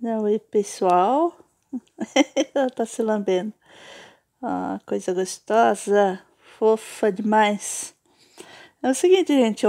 não e pessoal. Ela tá se lambendo. Ah, coisa gostosa, fofa demais. É o seguinte, gente,